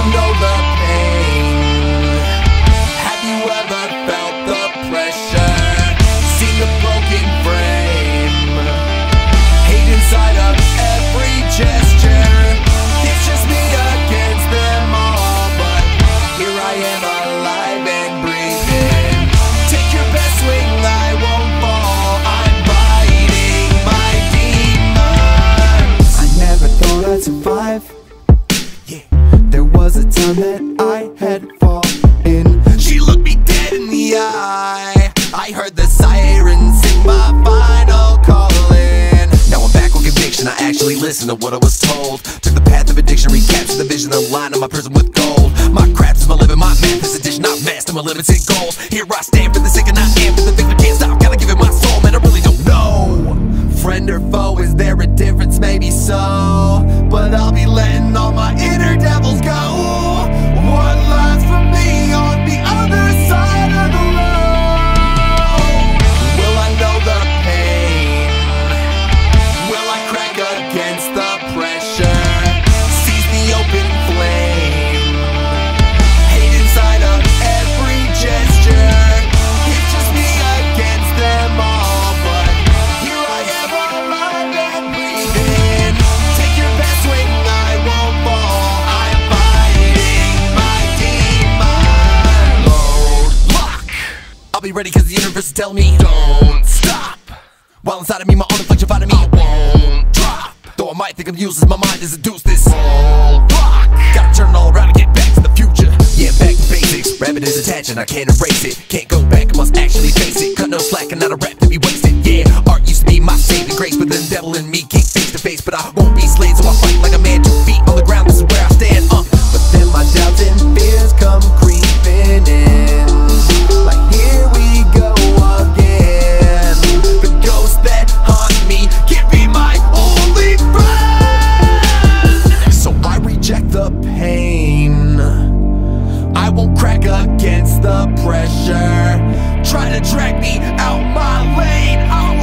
you know the I had fallen. She looked me dead in the eye. I heard the sirens sing my final calling. Now I'm back with conviction. I actually listened to what I was told. Took the path of addiction, recaptured the vision, the line of my prison with gold. My craft is my living, my math is addition, not master my limited goals. Here I stand for the sick and I am for the victim. Can't stop, gotta give it my soul, man. I really don't know. Friend or foe, is there a difference? Maybe so. But I'll be I'll be ready cause the universe telling me Don't stop. While inside of me my own affliction fighting me I won't drop. Though I might think I'm useless my mind is a deuce this whole block Gotta turn it all around and get back to the future. Yeah back to basics. Rabbit is attached and I can't erase it. Can't go back I must actually face it. Cut no slack and not a rap to be wasted. Yeah art used to be my saving grace But the devil in me came face to face. But I won't be slayed so I fight like Won't crack against the pressure. Try to drag me out my lane.